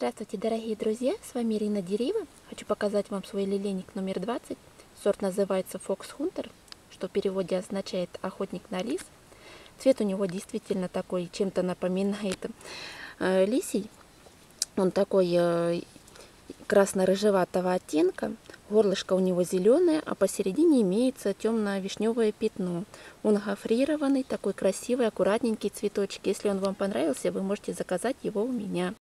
Здравствуйте, дорогие друзья! С вами Ирина Дерева. Хочу показать вам свой лилейник номер 20. Сорт называется Fox Hunter, что в переводе означает охотник на лис. Цвет у него действительно такой, чем-то напоминает э, лисий. Он такой э, красно-рыжеватого оттенка. Горлышко у него зеленое, а посередине имеется темно-вишневое пятно. Он гофрированный, такой красивый, аккуратненький цветочек. Если он вам понравился, вы можете заказать его у меня.